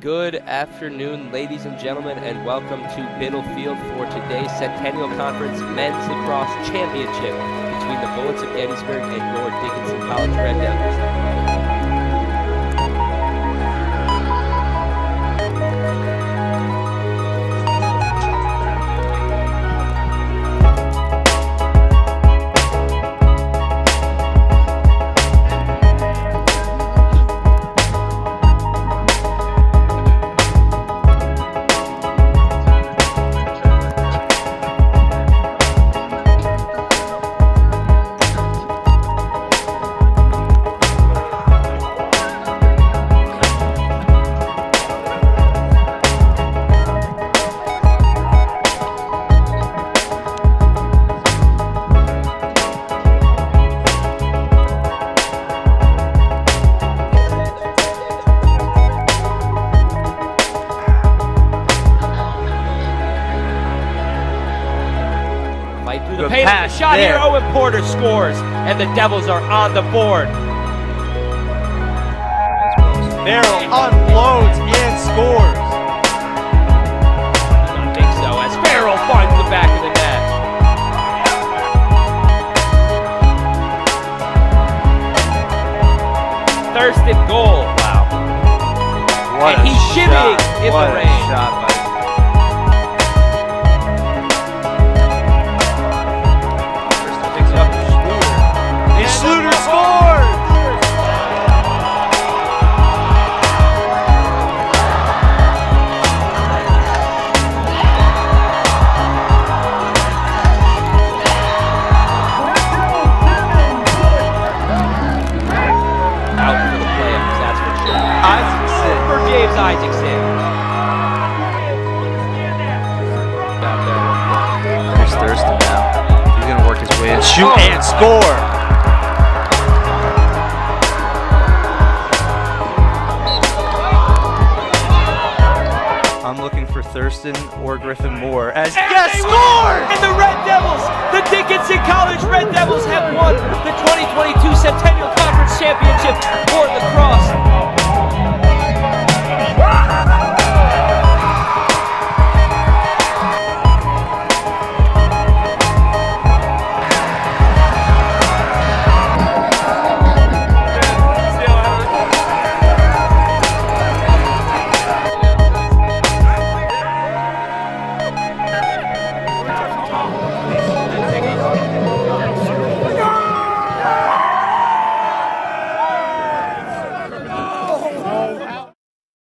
Good afternoon, ladies and gentlemen, and welcome to Biddle Field for today's Centennial Conference Men's Lacrosse Championship between the Bullets of Gettysburg and your Dickinson College Red Devils. Good paint. pass Shot there. here. Owen oh Porter scores, and the Devils are on the board. Merrill unloads and scores. I don't think so. As Farrell finds the back of the net. Thurston goal. Wow. What And he's shimmying in the what rain. Isaacson. For James Isaacson. Out there. Here's now. He's gonna work his way in. Shoot Oh. and score. I'm looking for Thurston or Griffin Moore as And yes score! And the Red Devils, the Dickinson College Red Devils have won the 2022 Centennial Conference Championship for lacrosse.